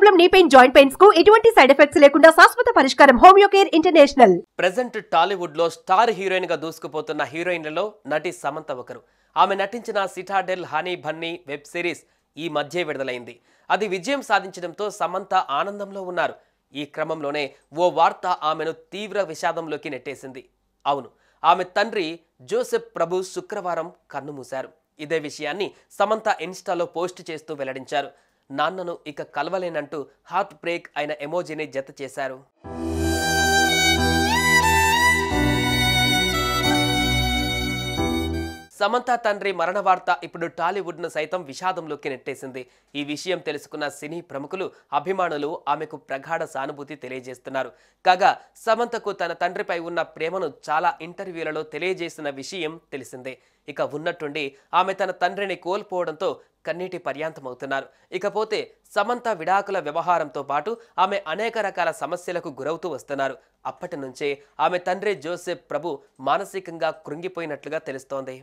Problem knee pain joint పెయిన్స్కు ఎటువంటి side effects లేకుండా శాశ్వత పరిష్కారం హోమియో కేర్ ఇంటర్నేషనల్ ప్రెసెంట్ టాలీవుడ్లో స్టార్ హీరోయిన్గా దూసుకుపోతున్న హీరోయిన్లలో నటి సమంత ఒకరు. ఆమె నటించిన Citadel Honey Bunny web series ఈ మధ్య విడుదలైంది. అది విజయం సాధించడంతో సమంత ఆనందంలో ఉన్నారు. ఈ క్రమంలోనే ఓ వార్త ఆమెను తీవ్ర విషాదంలోకి నెట్టేసింది. అవును ఆమె తండ్రి జోసెఫ్ ప్రభు శుక్రవారం కన్నుమూశారు ఇదే విషయాన్ని సమంత ఇన్స్టాలో పోస్ట్ చేస్తూ వెల్లడించారు. నాన్నను ఇక కలవలేనంటూ హార్ట్ బ్రేక్ అయిన ఎమోజీని జత చేశారు. సమంత తండ్రి మరణ వార్త ఇప్పుడు టాలీవుడ్ను సైతం విషాదంలోకి నెట్టేసింది. ఈ విషయం తెలుసుకున్న సినీ ప్రముఖులు అభిమానులు ఆమెకు ప్రగాఢ సానుభూతి తెలియజేస్తున్నారు. కాగా సమంతకు తన తండ్రిపై ఉన్న ప్రేమను చాలా ఇంటర్వ్యూలలో తెలియజేసిన విషయం తెలిసిందే. ఇక ఉన్నట్టుండి ఆమె తన తండ్రిని కోల్పోవడంతో కన్నీటి పర్యాంతమవుతున్నారు. ఇకపోతే సమంత విడాకుల వ్యవహారంతో పాటు ఆమె అనేక రకాల సమస్యలకు గురవుతూ వస్తున్నారు. అప్పటి నుంచే ఆమె తండ్రి జోసెఫ్ ప్రభు మానసికంగా కృంగిపోయినట్లుగా తెలుస్తోంది.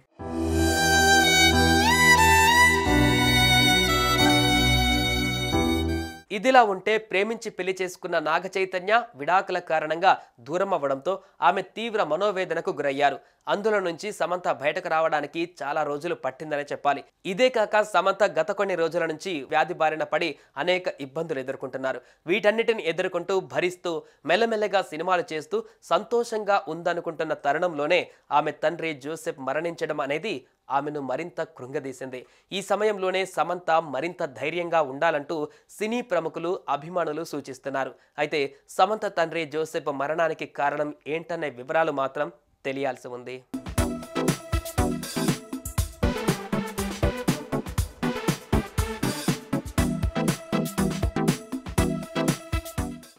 ఇదిలా ఉంటే ప్రేమించి పెళ్ళి చేసుకున్న నాగ చైతన్య విడాకుల కారణంగా దూరం అవ్వడంతో ఆమె తీవ్ర మనోవేదనకు గురయ్యారు. అందులో నుంచి సమంత బయటకు రావడానికి చాలా రోజులు పట్టిందనే చెప్పాలి. ఇదే కాక సమంత గత కొన్ని రోజుల నుంచి వ్యాధి బారిన పడి అనేక ఇబ్బందులు ఎదుర్కొంటున్నారు. వీటన్నిటిని ఎదుర్కొంటూ భరిస్తూ మెల్లమెల్లగా సినిమాలు చేస్తూ సంతోషంగా ఉందనుకుంటున్న తరుణంలోనే ఆమె తండ్రి జోసెఫ్ మరణించడం అనేది ఆమెను మరింత కృంగదీసింది. ఈ సమయంలోనే సమంత మరింత ధైర్యంగా ఉండాలంటూ సినీ ప్రముఖులు అభిమానులు సూచిస్తున్నారు. అయితే సమంత తండ్రి జోసెఫ్ మరణానికి కారణం ఏంటనే వివరాలు మాత్రం తెలియాల్సి ఉంది.